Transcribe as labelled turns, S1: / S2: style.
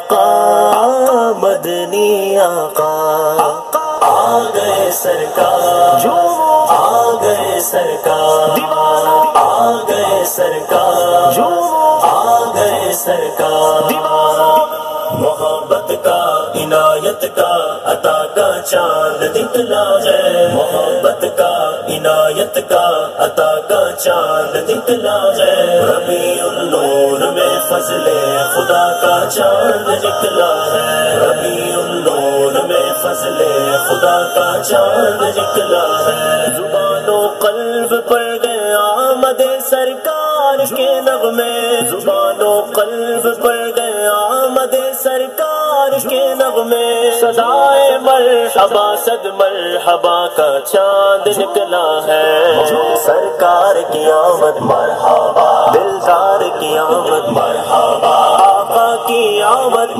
S1: आका मदनी आका आ गए सरकार, जो आ गए सरकार। आ गए सरकार। जो आ गए सरकार। मोहब्बत का, इनायत का, अता का चाँद दिखला है। मोहब्बत का, इनायत का, अता का चाँद दिखला है। फजले खुदा का चाँद निकला है। रबी नूर में फजले खुदा का चाँद निकला है। जुबानों कल्ब पर गया मदे सरकार के नगमे जुबानों कल्ब पर गया मदे सरकार के नगमे सदाए मर हबा सद मर हबा का चाँद निकला है। सरकार की आमद मरहबा आमद मरहबा आका की आमद